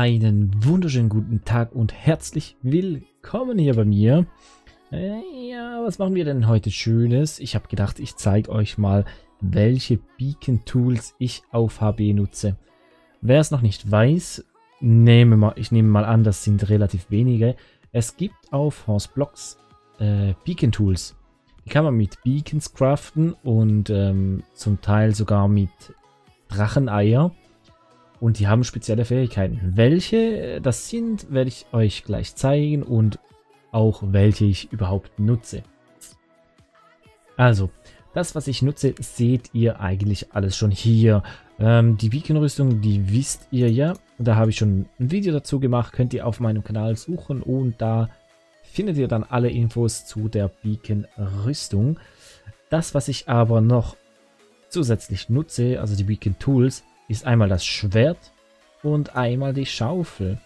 einen wunderschönen guten Tag und herzlich willkommen hier bei mir. Äh, ja, was machen wir denn heute Schönes? Ich habe gedacht, ich zeige euch mal, welche Beacon-Tools ich auf HB nutze. Wer es noch nicht weiß, nehme mal, ich nehme mal an, das sind relativ wenige. Es gibt auf Horse Blocks äh, Beacon-Tools. Die kann man mit Beacons craften und ähm, zum Teil sogar mit Dracheneier. Und die haben spezielle Fähigkeiten. Welche das sind, werde ich euch gleich zeigen und auch welche ich überhaupt nutze. Also, das, was ich nutze, seht ihr eigentlich alles schon hier. Ähm, die Beacon-Rüstung, die wisst ihr ja. Da habe ich schon ein Video dazu gemacht. Könnt ihr auf meinem Kanal suchen und da findet ihr dann alle Infos zu der Beacon-Rüstung. Das, was ich aber noch zusätzlich nutze, also die Beacon-Tools, ist einmal das Schwert und einmal die Schaufel.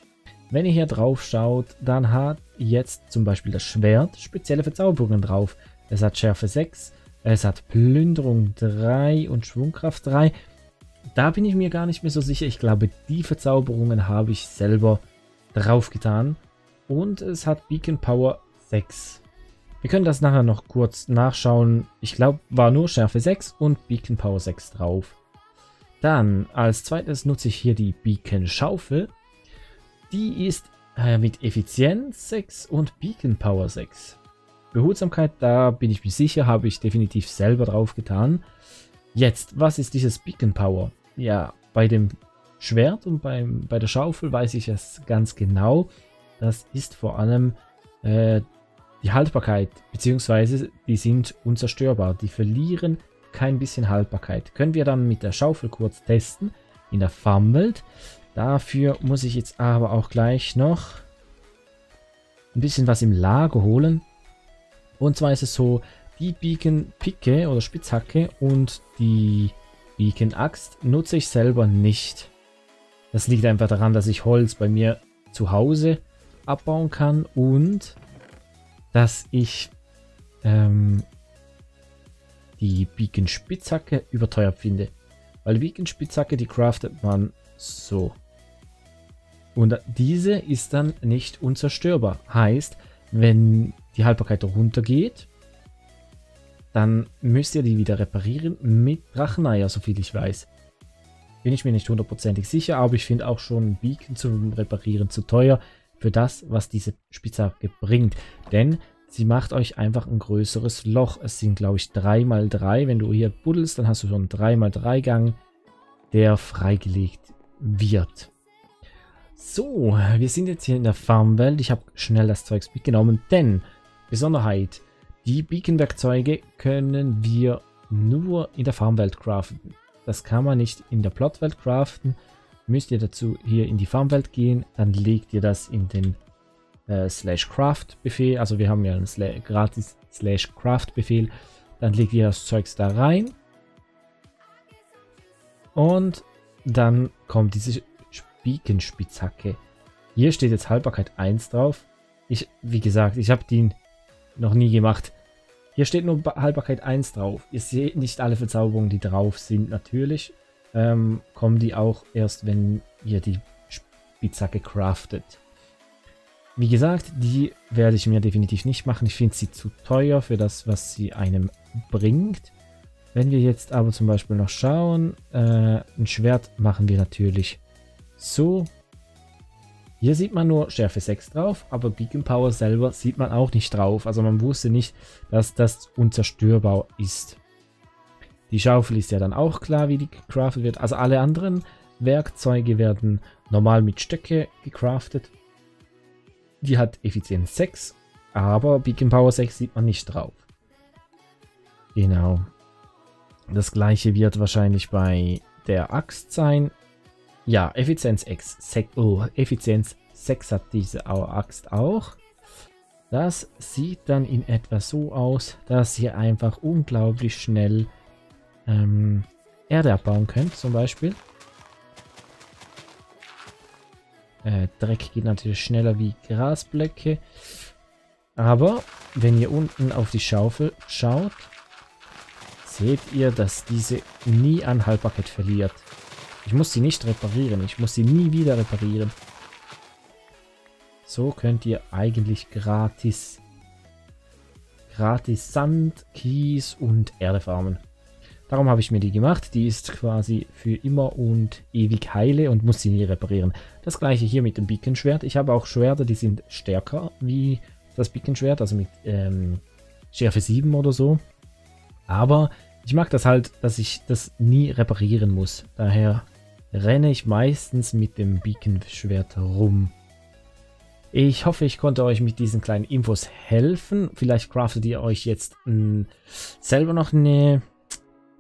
Wenn ihr hier drauf schaut, dann hat jetzt zum Beispiel das Schwert spezielle Verzauberungen drauf. Es hat Schärfe 6, es hat Plünderung 3 und Schwungkraft 3. Da bin ich mir gar nicht mehr so sicher. Ich glaube, die Verzauberungen habe ich selber draufgetan. Und es hat Beacon Power 6. Wir können das nachher noch kurz nachschauen. Ich glaube, war nur Schärfe 6 und Beacon Power 6 drauf. Dann als zweites nutze ich hier die Beacon Schaufel. Die ist äh, mit Effizienz 6 und Beacon Power 6. Behutsamkeit, da bin ich mir sicher, habe ich definitiv selber drauf getan. Jetzt, was ist dieses Beacon Power? Ja, bei dem Schwert und beim, bei der Schaufel weiß ich es ganz genau. Das ist vor allem äh, die Haltbarkeit, beziehungsweise die sind unzerstörbar. Die verlieren kein bisschen Haltbarkeit. Können wir dann mit der Schaufel kurz testen in der Farmwelt. Dafür muss ich jetzt aber auch gleich noch ein bisschen was im Lager holen. Und zwar ist es so, die Beacon Picke oder Spitzhacke und die Beacon Axt nutze ich selber nicht. Das liegt einfach daran, dass ich Holz bei mir zu Hause abbauen kann und dass ich ähm, die Beacon Spitzhacke überteuert finde. Weil Beacon Spitzhacke, die craftet man so. Und diese ist dann nicht unzerstörbar. Heißt, wenn die Haltbarkeit runtergeht, dann müsst ihr die wieder reparieren mit Dracheneier, soviel ich weiß. Bin ich mir nicht hundertprozentig sicher, aber ich finde auch schon Beacon zum Reparieren zu teuer für das, was diese Spitzhacke bringt. Denn Sie macht euch einfach ein größeres Loch. Es sind, glaube ich, 3x3. Wenn du hier buddelst, dann hast du schon einen 3x3 Gang, der freigelegt wird. So, wir sind jetzt hier in der Farmwelt. Ich habe schnell das Zeugs mitgenommen, denn Besonderheit, die Beacon-Werkzeuge können wir nur in der Farmwelt craften. Das kann man nicht in der Plotwelt craften. Müsst ihr dazu hier in die Farmwelt gehen, dann legt ihr das in den äh, slash craft Befehl. Also wir haben ja einen Sla gratis slash craft Befehl. Dann legt ihr das Zeugs da rein. Und dann kommt diese Spiekenspitzhacke. Hier steht jetzt Haltbarkeit 1 drauf. Ich, wie gesagt, ich habe die noch nie gemacht. Hier steht nur Haltbarkeit 1 drauf. Ihr seht nicht alle Verzauberungen, die drauf sind. Natürlich ähm, kommen die auch erst, wenn ihr die Spitzhacke craftet. Wie gesagt, die werde ich mir definitiv nicht machen. Ich finde sie zu teuer für das, was sie einem bringt. Wenn wir jetzt aber zum Beispiel noch schauen, äh, ein Schwert machen wir natürlich so. Hier sieht man nur Schärfe 6 drauf, aber Beacon Power selber sieht man auch nicht drauf. Also man wusste nicht, dass das unzerstörbar ist. Die Schaufel ist ja dann auch klar, wie die gecraftet wird. Also alle anderen Werkzeuge werden normal mit Stöcke gecraftet die hat Effizienz 6, aber Beacon Power 6 sieht man nicht drauf. Genau. Das gleiche wird wahrscheinlich bei der Axt sein. Ja, Effizienz 6, oh, Effizienz 6 hat diese Axt auch. Das sieht dann in etwa so aus, dass ihr einfach unglaublich schnell ähm, Erde abbauen könnt, zum Beispiel. Äh, Dreck geht natürlich schneller wie Grasblöcke. Aber wenn ihr unten auf die Schaufel schaut, seht ihr, dass diese nie an Haltbarkeit verliert. Ich muss sie nicht reparieren. Ich muss sie nie wieder reparieren. So könnt ihr eigentlich gratis, gratis Sand, Kies und Erde farmen. Darum habe ich mir die gemacht. Die ist quasi für immer und ewig heile und muss sie nie reparieren. Das gleiche hier mit dem Beacon-Schwert. Ich habe auch Schwerter, die sind stärker wie das Beacon-Schwert, also mit ähm, Schärfe 7 oder so. Aber ich mag das halt, dass ich das nie reparieren muss. Daher renne ich meistens mit dem Beacon-Schwert rum. Ich hoffe, ich konnte euch mit diesen kleinen Infos helfen. Vielleicht craftet ihr euch jetzt m, selber noch eine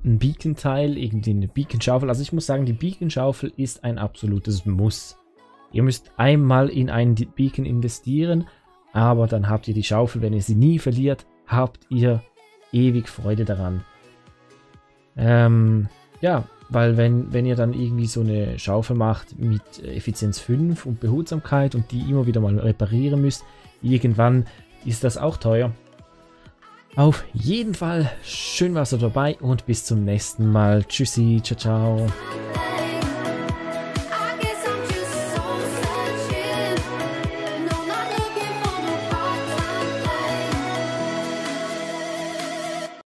ein Beacon-Teil, irgendwie eine Beacon-Schaufel. Also ich muss sagen, die Beacon-Schaufel ist ein absolutes Muss. Ihr müsst einmal in einen Beacon investieren, aber dann habt ihr die Schaufel, wenn ihr sie nie verliert, habt ihr ewig Freude daran. Ähm, ja, weil wenn, wenn ihr dann irgendwie so eine Schaufel macht mit Effizienz 5 und Behutsamkeit und die immer wieder mal reparieren müsst, irgendwann ist das auch teuer. Auf jeden Fall, schön warst du dabei und bis zum nächsten Mal. Tschüssi, ciao, ciao.